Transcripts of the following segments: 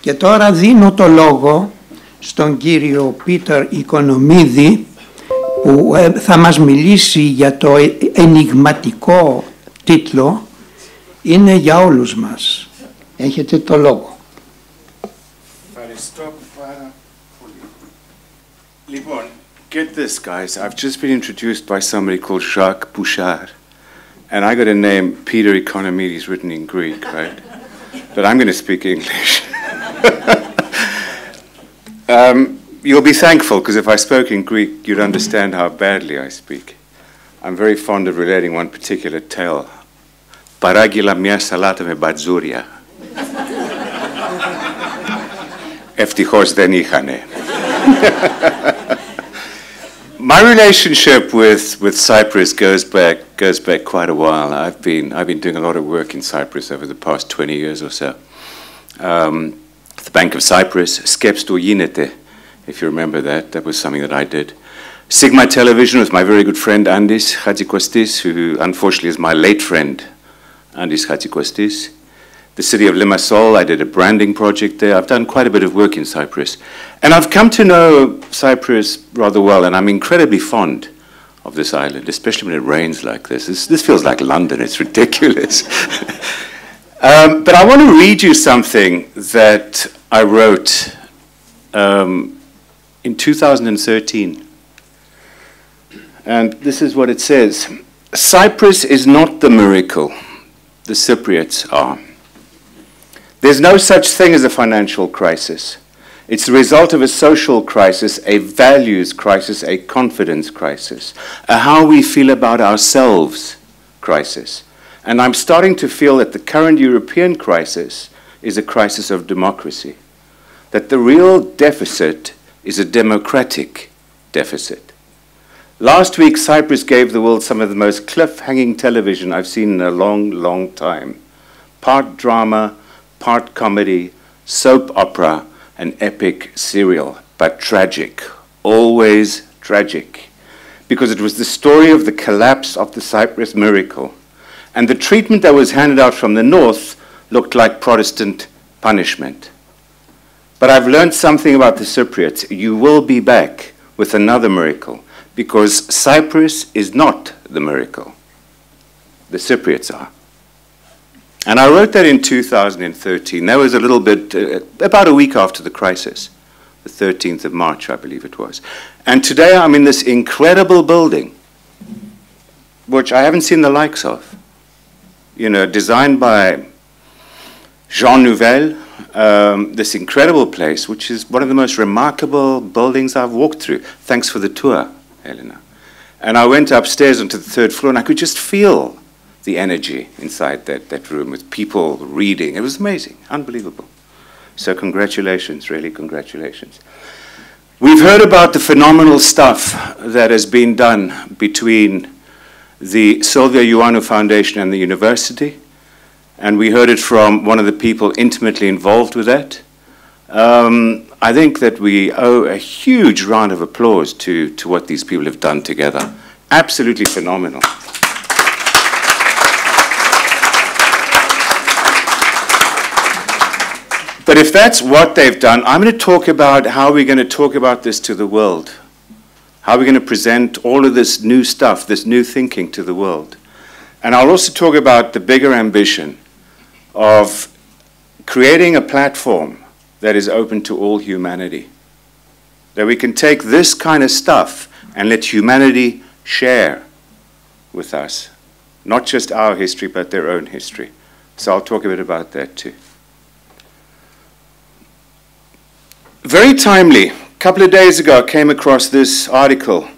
Και τώρα δίνω το λόγο στον κύριο Πίτερ Οικονομίδη που ε, θα μας μιλήσει για το ε, ενηγματικό τίτλο είναι για όλους μας. Έχετε το λόγο. Ευχαριστώ πάρα πολύ. Λοιπόν, get this guys, I've just been introduced by somebody called Jacques Bouchard. And I got a name, Peter Economides, written in Greek, right? but I'm going to speak English. um, you'll be thankful, because if I spoke in Greek, you'd understand how badly I speak. I'm very fond of relating one particular tale. Παράγγειλα μια σαλάτα με μπατζούρια. Ευτυχώς δεν είχανε. My relationship with, with Cyprus goes back goes back quite a while. I've been I've been doing a lot of work in Cyprus over the past 20 years or so. Um, the Bank of Cyprus, Skepsto Yinete, if you remember that, that was something that I did. Sigma Television with my very good friend Andis Hadjikostis, who unfortunately is my late friend, Andis Hadjikostis the city of Limassol. I did a branding project there. I've done quite a bit of work in Cyprus. And I've come to know Cyprus rather well, and I'm incredibly fond of this island, especially when it rains like this. This, this feels like London, it's ridiculous. um, but I want to read you something that I wrote um, in 2013. And this is what it says Cyprus is not the miracle, the Cypriots are. There's no such thing as a financial crisis. It's the result of a social crisis, a values crisis, a confidence crisis, a how we feel about ourselves crisis. And I'm starting to feel that the current European crisis is a crisis of democracy, that the real deficit is a democratic deficit. Last week, Cyprus gave the world some of the most cliff-hanging television I've seen in a long, long time. Part drama, part comedy, soap opera, an epic serial, but tragic, always tragic, because it was the story of the collapse of the Cyprus miracle. And the treatment that was handed out from the north looked like Protestant punishment. But I've learned something about the Cypriots. You will be back with another miracle, because Cyprus is not the miracle. The Cypriots are. And I wrote that in 2013. That was a little bit, uh, about a week after the crisis, the 13th of March, I believe it was. And today I'm in this incredible building, which I haven't seen the likes of. You know, designed by Jean Nouvel, um, this incredible place, which is one of the most remarkable buildings I've walked through. Thanks for the tour, Helena. And I went upstairs onto the third floor, and I could just feel the energy inside that, that room with people reading. It was amazing, unbelievable. So, congratulations, really, congratulations. We've heard about the phenomenal stuff that has been done between the Sylvia Ioannou Foundation and the university, and we heard it from one of the people intimately involved with that. Um, I think that we owe a huge round of applause to, to what these people have done together. Absolutely phenomenal. But if that's what they've done, I'm going to talk about how we're going to talk about this to the world. How are we're going to present all of this new stuff, this new thinking to the world. And I'll also talk about the bigger ambition of creating a platform that is open to all humanity. That we can take this kind of stuff and let humanity share with us. Not just our history, but their own history. So I'll talk a bit about that too. Very timely. A couple of days ago, I came across this article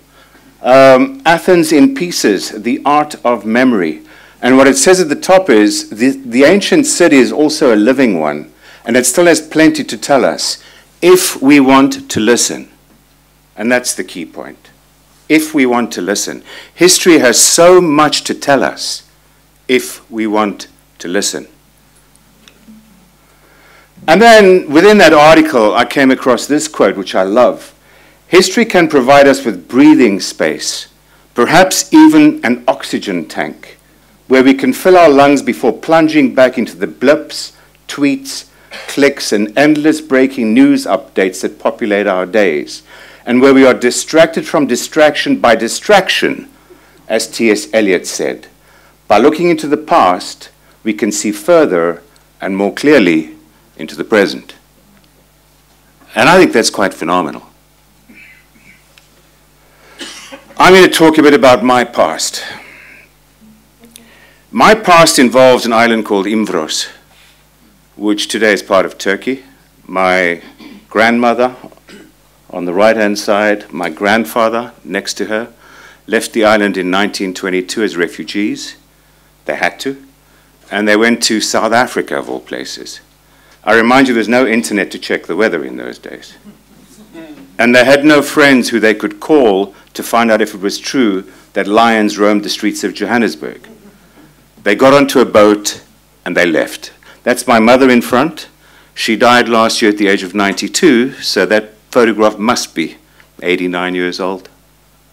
um, Athens in Pieces The Art of Memory. And what it says at the top is the, the ancient city is also a living one, and it still has plenty to tell us if we want to listen. And that's the key point. If we want to listen. History has so much to tell us if we want to listen. And then within that article, I came across this quote, which I love History can provide us with breathing space, perhaps even an oxygen tank, where we can fill our lungs before plunging back into the blips, tweets, clicks, and endless breaking news updates that populate our days, and where we are distracted from distraction by distraction, as T.S. Eliot said. By looking into the past, we can see further and more clearly into the present. And I think that's quite phenomenal. I'm going to talk a bit about my past. My past involves an island called Imbros, which today is part of Turkey. My grandmother on the right hand side, my grandfather next to her, left the island in 1922 as refugees. They had to. And they went to South Africa, of all places. I remind you, there's no internet to check the weather in those days. And they had no friends who they could call to find out if it was true that lions roamed the streets of Johannesburg. They got onto a boat and they left. That's my mother in front. She died last year at the age of 92, so that photograph must be 89 years old.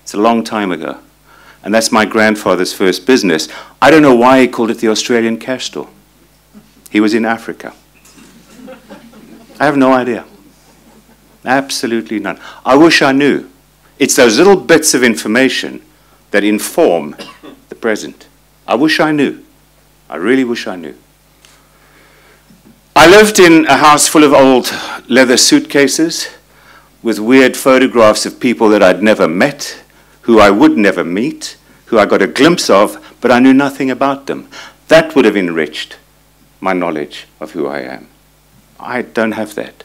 It's a long time ago. And that's my grandfather's first business. I don't know why he called it the Australian cash store. He was in Africa. I have no idea. Absolutely none. I wish I knew. It's those little bits of information that inform the present. I wish I knew. I really wish I knew. I lived in a house full of old leather suitcases with weird photographs of people that I'd never met, who I would never meet, who I got a glimpse of, but I knew nothing about them. That would have enriched my knowledge of who I am. I don't have that.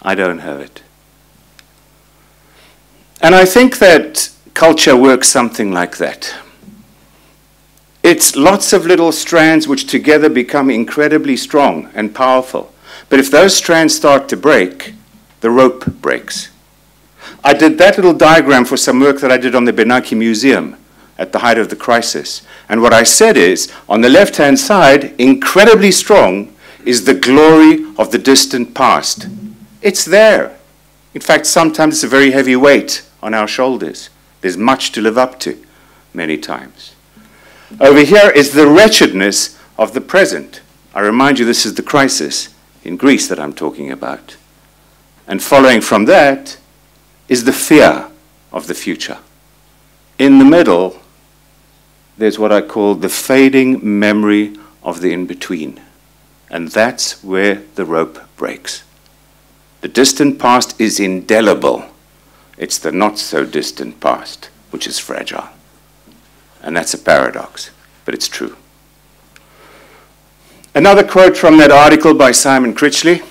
I don't have it. And I think that culture works something like that. It's lots of little strands which together become incredibly strong and powerful. But if those strands start to break, the rope breaks. I did that little diagram for some work that I did on the Benaki Museum at the height of the crisis. And what I said is, on the left hand side, incredibly strong, is the glory of the distant past. It's there. In fact, sometimes it's a very heavy weight on our shoulders. There's much to live up to, many times. Over here is the wretchedness of the present. I remind you, this is the crisis in Greece that I'm talking about. And following from that is the fear of the future. In the middle, there's what I call the fading memory of the in between. And that's where the rope breaks. The distant past is indelible. It's the not so distant past which is fragile. And that's a paradox, but it's true. Another quote from that article by Simon Critchley.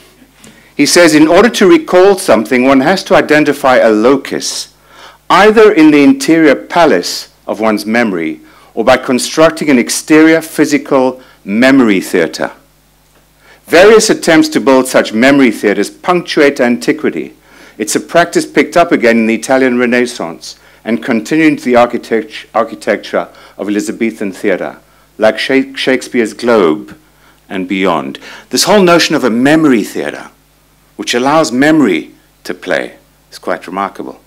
He says, In order to recall something, one has to identify a locus, either in the interior palace of one's memory or by constructing an exterior physical memory theater. Various attempts to build such memory theaters punctuate antiquity. It's a practice picked up again in the Italian Renaissance and continuing to the architect- architecture of Elizabethan theatre, like Shakespeare's Globe and beyond. This whole notion of a memory theatre, which allows memory to play, is quite remarkable.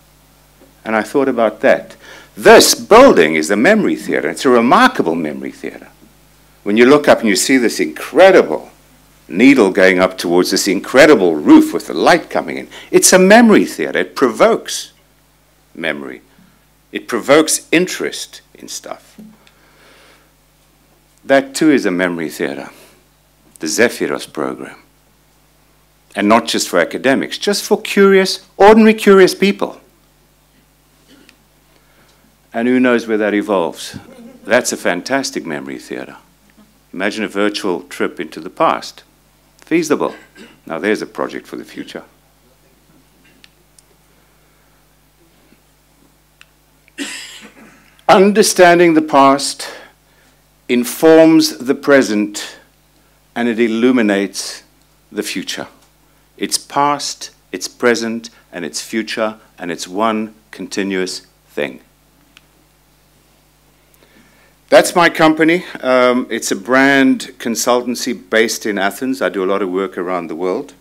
And I thought about that. This building is a memory theatre. It's a remarkable memory theatre. When you look up and you see this incredible needle going up towards this incredible roof with the light coming in, it's a memory theatre. It provokes memory. It provokes interest in stuff. That too is a memory theater, the Zephyros program. And not just for academics, just for curious, ordinary curious people. And who knows where that evolves? That's a fantastic memory theater. Imagine a virtual trip into the past. Feasible. Now there's a project for the future. Understanding the past informs the present and it illuminates the future. It's past, it's present, and it's future, and it's one continuous thing. That's my company. Um, it's a brand consultancy based in Athens. I do a lot of work around the world.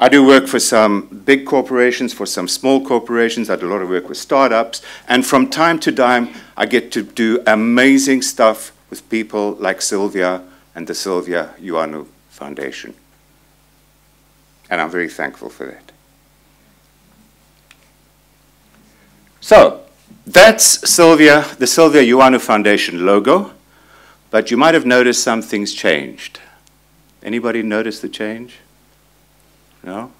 I do work for some big corporations, for some small corporations. I do a lot of work with startups. And from time to time, I get to do amazing stuff with people like Sylvia and the Sylvia Ioannou Foundation. And I'm very thankful for that. So, that's Sylvia, the Sylvia Ioannou Foundation logo, but you might have noticed some things changed. Anybody notice the change? No?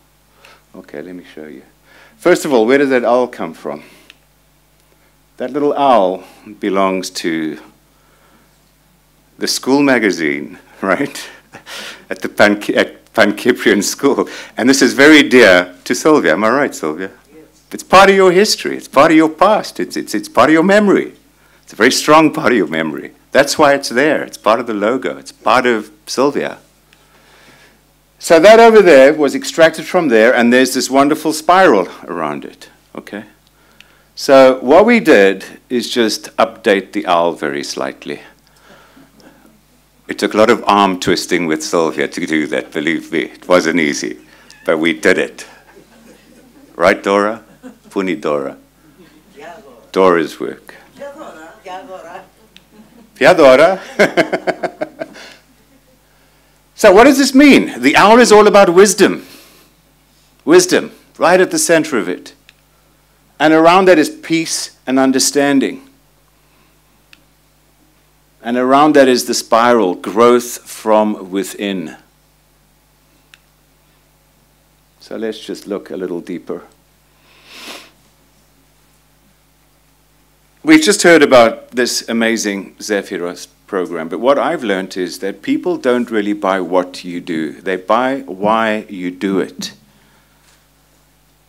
Okay, let me show you. First of all, where does that owl come from? That little owl belongs to the school magazine, right? at the Pan- at Pancyprian school. And this is very dear to Sylvia. Am I right, Sylvia? It's part of your history. It's part of your past. It's, it's, it's part of your memory. It's a very strong part of your memory. That's why it's there. It's part of the logo. It's part of Sylvia. So that over there was extracted from there, and there's this wonderful spiral around it. Okay? So what we did is just update the owl very slightly. It took a lot of arm twisting with Sylvia to do that, believe me. It wasn't easy, but we did it. Right, Dora? Puni Dora. Dora's work. Piadora. so, what does this mean? The hour is all about wisdom. Wisdom, right at the center of it. And around that is peace and understanding. And around that is the spiral, growth from within. So let's just look a little deeper. We've just heard about this amazing Zephyros program, but what I've learned is that people don't really buy what you do, they buy why you do it.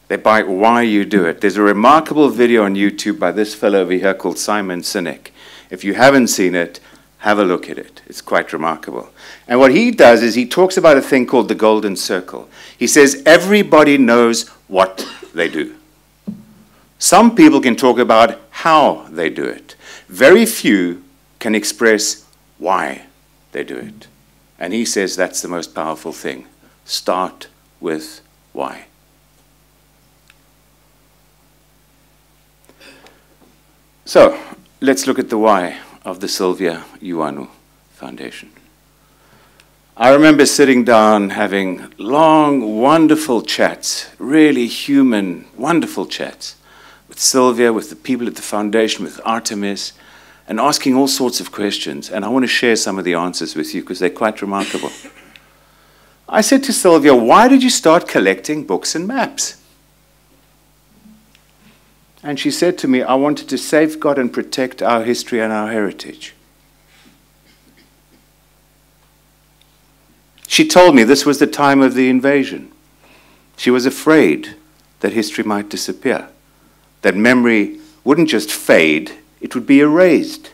They buy why you do it. There's a remarkable video on YouTube by this fellow over here called Simon Sinek. If you haven't seen it, have a look at it. It's quite remarkable. And what he does is he talks about a thing called the golden circle. He says everybody knows what they do. Some people can talk about how they do it. Very few can express why they do it. And he says that's the most powerful thing. Start with why. So let's look at the why of the Sylvia Ioannou Foundation. I remember sitting down having long, wonderful chats, really human, wonderful chats with Sylvia, with the people at the foundation, with Artemis, and asking all sorts of questions. And I want to share some of the answers with you because they're quite remarkable. I said to Sylvia, Why did you start collecting books and maps? And she said to me, I wanted to safeguard and protect our history and our heritage. She told me this was the time of the invasion. She was afraid that history might disappear, that memory wouldn't just fade, it would be erased.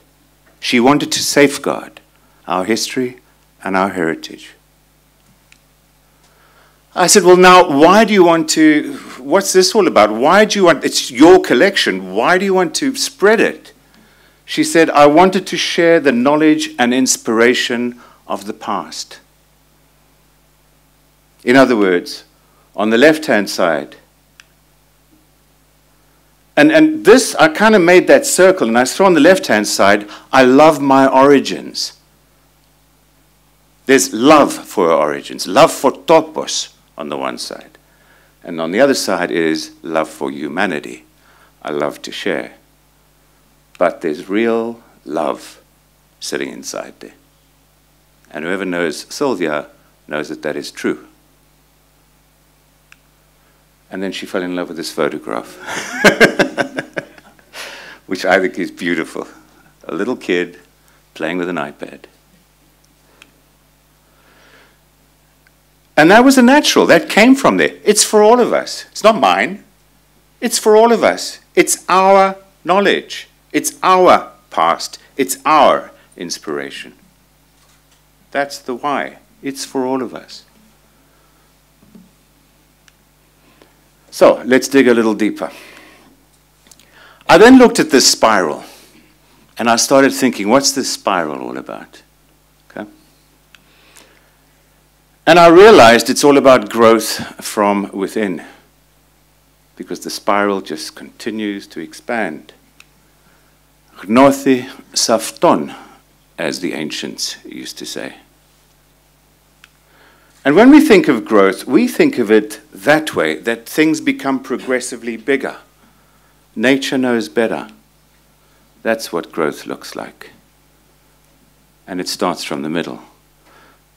She wanted to safeguard our history and our heritage. I said, Well, now, why do you want to? What's this all about? Why do you want? It's your collection. Why do you want to spread it? She said, I wanted to share the knowledge and inspiration of the past. In other words, on the left hand side, and, and this, I kind of made that circle, and I saw on the left hand side, I love my origins. There's love for our origins, love for topos on the one side. And on the other side is love for humanity. I love to share. But there's real love sitting inside there. And whoever knows Sylvia knows that that is true. And then she fell in love with this photograph, which I think is beautiful. A little kid playing with an iPad. And that was a natural. That came from there. It's for all of us. It's not mine. It's for all of us. It's our knowledge. It's our past. It's our inspiration. That's the why. It's for all of us. So let's dig a little deeper. I then looked at this spiral and I started thinking, what's this spiral all about? Okay. And I realized it's all about growth from within because the spiral just continues to expand. Gnothi safton, as the ancients used to say. And when we think of growth, we think of it that way that things become progressively bigger. Nature knows better. That's what growth looks like. And it starts from the middle.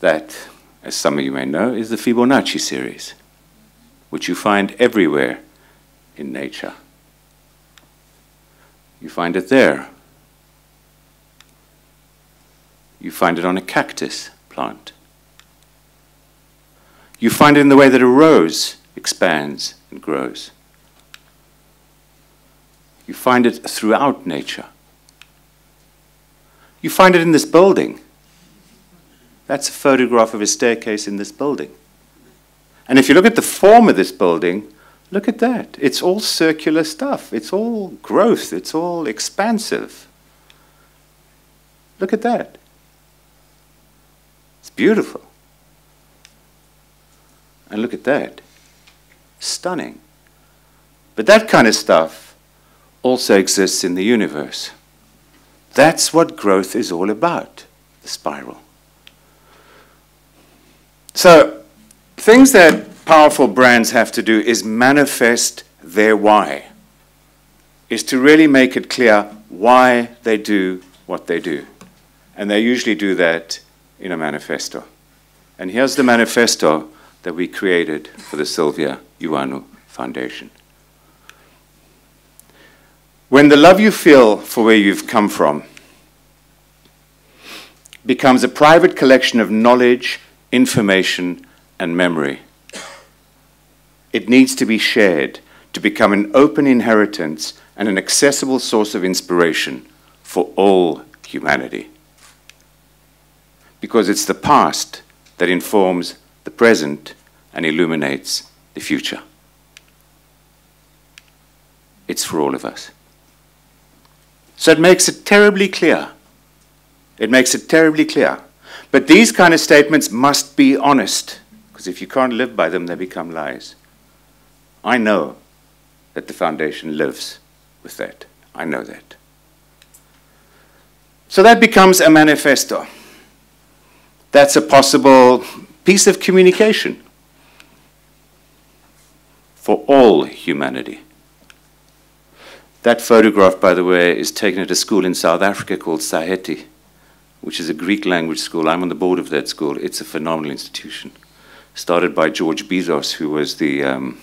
That, as some of you may know, is the Fibonacci series, which you find everywhere in nature. You find it there. You find it on a cactus plant. You find it in the way that a rose expands and grows. You find it throughout nature. You find it in this building. That's a photograph of a staircase in this building. And if you look at the form of this building, look at that. It's all circular stuff. It's all growth. It's all expansive. Look at that. It's beautiful. And look at that. Stunning. But that kind of stuff also exists in the universe. That's what growth is all about, the spiral. So, things that powerful brands have to do is manifest their why, is to really make it clear why they do what they do. And they usually do that in a manifesto. And here's the manifesto that we created for the Sylvia Ioannou Foundation. When the love you feel for where you've come from becomes a private collection of knowledge, information, and memory, it needs to be shared to become an open inheritance and an accessible source of inspiration for all humanity. Because it's the past that informs the present and illuminates the future. It's for all of us. So it makes it terribly clear. It makes it terribly clear. But these kind of statements must be honest, because if you can't live by them, they become lies. I know that the foundation lives with that. I know that. So that becomes a manifesto. That's a possible piece of communication for all humanity. That photograph, by the way, is taken at a school in South Africa called Saheti, which is a Greek language school. I'm on the board of that school. It's a phenomenal institution. Started by George Bizos, who was the, um,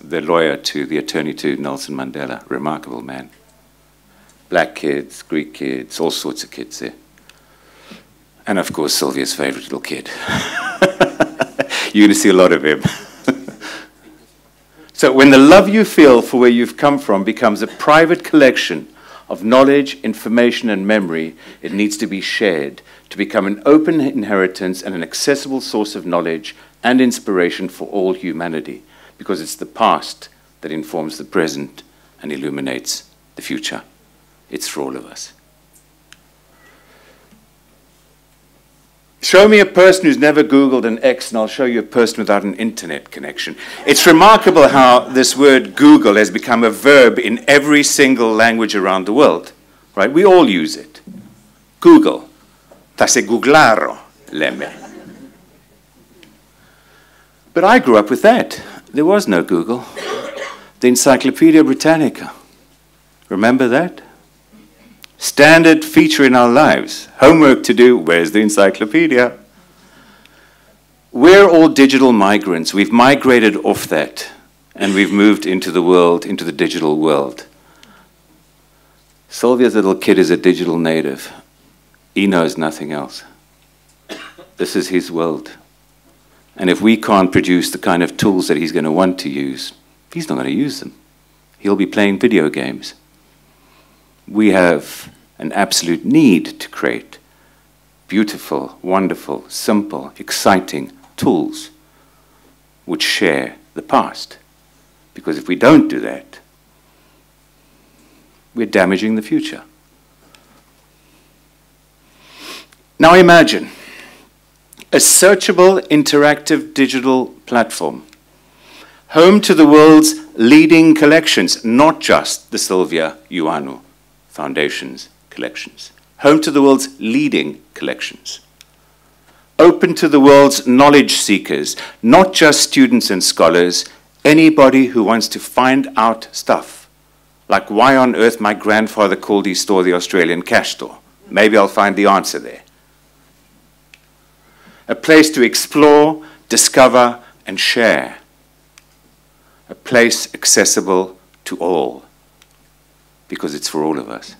the lawyer to the attorney to Nelson Mandela. Remarkable man. Black kids, Greek kids, all sorts of kids there. And of course, Sylvia's favorite little kid. You're going to see a lot of him. So when the love you feel for where you've come from becomes a private collection of knowledge, information, and memory, it needs to be shared to become an open inheritance and an accessible source of knowledge and inspiration for all humanity, because it's the past that informs the present and illuminates the future. It's for all of us. Show me a person who's never Googled an X, and I'll show you a person without an internet connection. It's remarkable how this word Google has become a verb in every single language around the world. Right? We all use it. Google. Tase googlaro, leme. But I grew up with that. There was no Google. The Encyclopedia Britannica. Remember that? Standard feature in our lives. Homework to do, where's the encyclopedia? We're all digital migrants. We've migrated off that and we've moved into the world, into the digital world. Sylvia's little kid is a digital native. He knows nothing else. This is his world. And if we can't produce the kind of tools that he's going to want to use, he's not going to use them. He'll be playing video games we have an absolute need to create beautiful, wonderful, simple, exciting tools which share the past. Because if we don't do that, we're damaging the future. Now imagine a searchable interactive digital platform, home to the world's leading collections, not just the Sylvia Ioannou Foundation's collections, home to the world's leading collections. open to the world's knowledge seekers, not just students and scholars, anybody who wants to find out stuff. Like why on earth my grandfather called his store the Australian cash store. Maybe I'll find the answer there. A place to explore, discover, and share. A place accessible to all, because it's for all of us.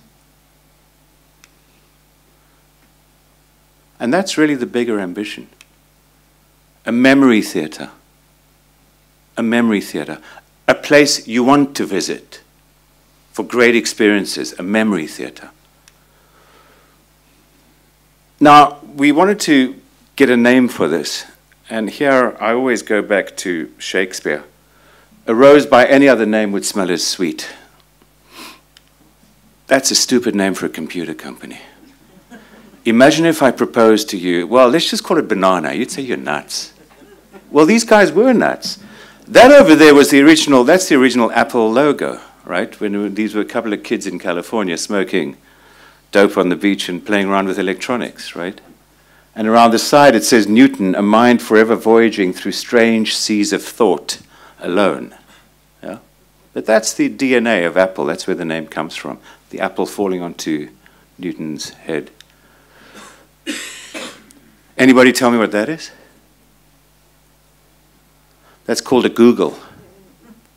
And that's really the bigger ambition. A memory theatre. A memory theatre. A place you want to visit for great experiences, a memory theatre. Now, we wanted to get a name for this, and here I always go back to Shakespeare. A rose by any other name would smell as sweet. That's a stupid name for a computer company. Imagine if I proposed to you, well, let's just call it banana. You'd say you're nuts. Well, these guys were nuts. That over there was the original, that's the original Apple logo, right? When these were a couple of kids in California smoking dope on the beach and playing around with electronics, right? And around the side it says Newton, a mind forever voyaging through strange seas of thought alone. But that's the DNA of Apple. That's where the name comes from. The apple falling onto Newton's head. Anybody tell me what that is? That's called a googol.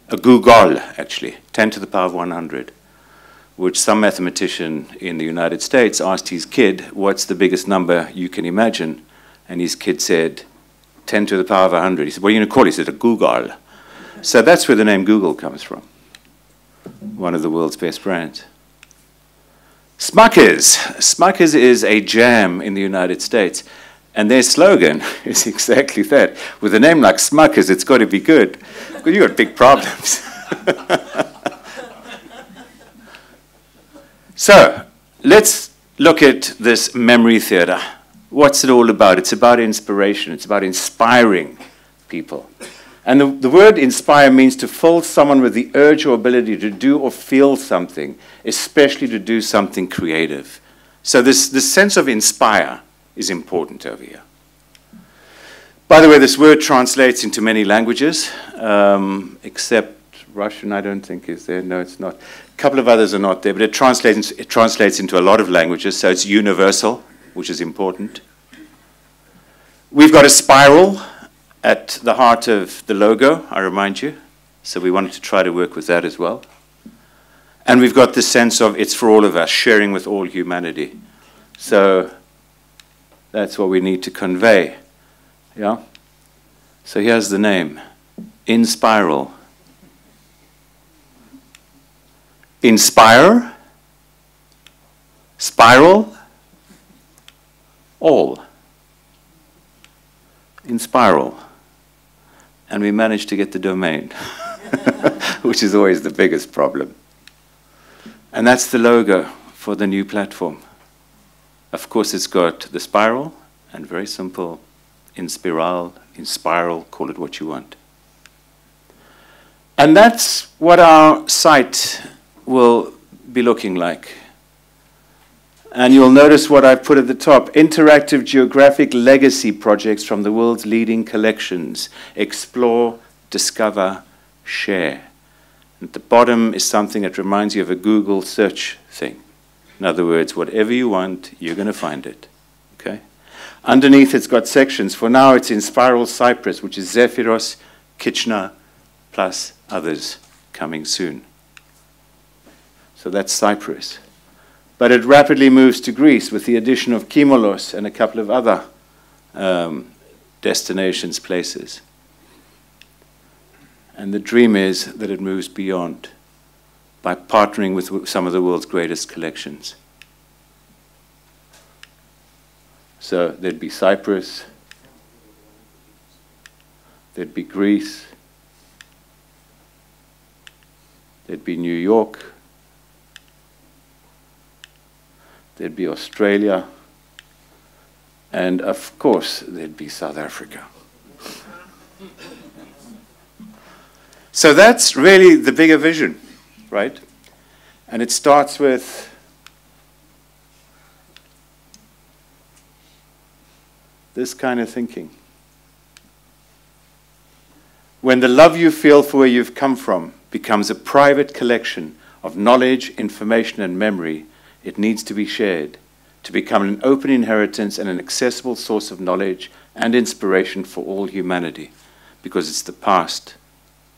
A googol, actually, 10 to the power of 100, which some mathematician in the United States asked his kid, What's the biggest number you can imagine? And his kid said, 10 to the power of 100. He said, What are you going to call it? He said, a googol. So that's where the name Google comes from, one of the world's best brands. Smuckers. Smuckers is a jam in the United States. And their slogan is exactly that. With a name like Smuckers, it's got to be good. You've got big problems. so, let's look at this memory theatre. What's it all about? It's about inspiration, it's about inspiring people. And the, the word inspire means to fill someone with the urge or ability to do or feel something, especially to do something creative. So, this, this sense of inspire is important over here. By the way, this word translates into many languages, um, except Russian, I don't think is there. No, it's not. A couple of others are not there, but it translates, it translates into a lot of languages, so it's universal, which is important. We've got a spiral at the heart of the logo, I remind you, so we wanted to try to work with that as well. And we've got this sense of it's for all of us, sharing with all humanity. So that's what we need to convey. Yeah? So here's the name In Spiral. Inspire, spiral, all. In spiral. And we managed to get the domain, which is always the biggest problem. And that's the logo for the new platform. Of course, it's got the spiral and very simple in spiral, in spiral, call it what you want. And that's what our site will be looking like. And you'll notice what I've put at the top interactive geographic legacy projects from the world's leading collections. Explore, discover, share. At the bottom is something that reminds you of a Google search thing. In other words, whatever you want, you're going to find it. Okay? Underneath, it's got sections. For now, it's in Spiral Cyprus, which is Zephyros, Kitchener, plus others coming soon. So that's Cyprus. But it rapidly moves to Greece with the addition of Kimolos and a couple of other um, destinations, places. And the dream is that it moves beyond by partnering with some of the world's greatest collections. So there'd be Cyprus, there'd be Greece, there'd be New York, there'd be Australia, and of course, there'd be South Africa. so that's really the bigger vision right? And it starts with this kind of thinking. When the love you feel for where you've come from becomes a private collection of knowledge, information, and memory, it needs to be shared to become an open inheritance and an accessible source of knowledge and inspiration for all humanity, because it's the past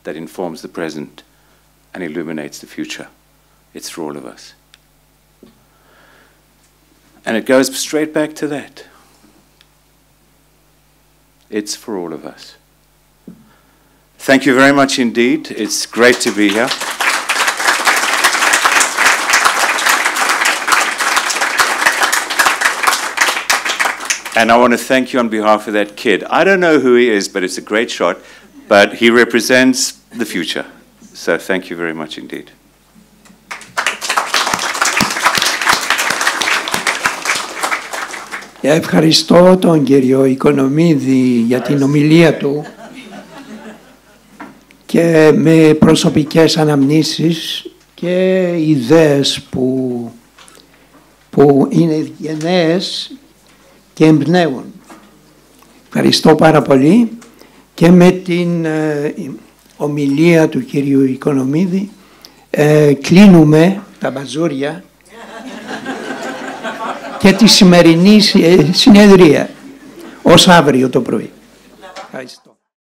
that informs the present and illuminates the future. It's for all of us. And it goes straight back to that. It's for all of us. Thank you very much indeed. It's great to be here. And I want to thank you on behalf of that kid. I don't know who he is, but it's a great shot. But he represents the future. So thank you very much indeed. Ευχαριστώ τον κύριο Οικονομίδη για την ομιλία του και με προσωπικές αναμνήσεις και ιδέες που, που είναι γενναίες και εμπνέουν. Ευχαριστώ πάρα πολύ και με την ε, ομιλία του κυρίου Οικονομίδη ε, κλείνουμε τα μπαζούρια και τη σημερινή συνεδρία ως αύριο το πρωί. Ευχαριστώ.